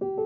you